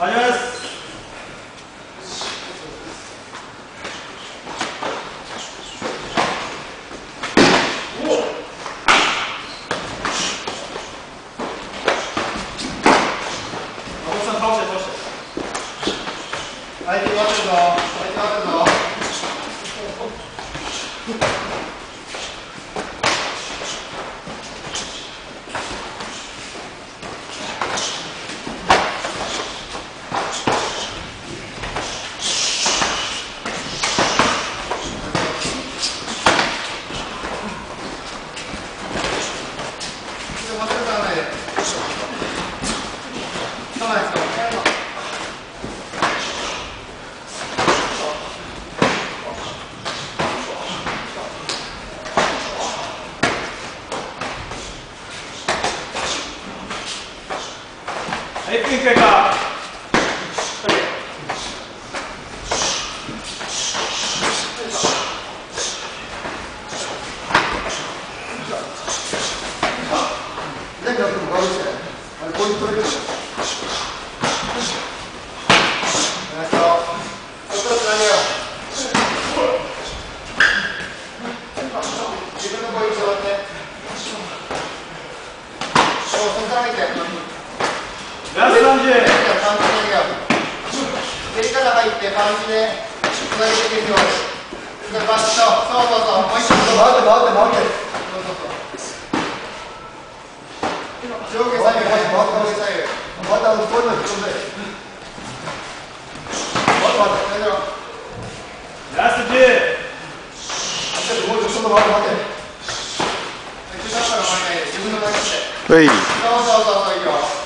始めます。松本さん倒して倒して相手待っ。てるぞ相手待ってるぞちょっと待ってください来ないですかはい1分経過何やってもガードしてあれポイント取れるでしょナイスよちょっとつなげよう。自分のポイント座ってそうそこから入ってラスト30パンチ投げよう蹴りから入ってパンチでつなげていくようでバッとそうそうそうもう一度回って回って回ってそうそうそう上下左右上下左右またこういうの引っ込んで待って待って大丈夫ラスト10ちょっともうはい。そうそうそうそういいよ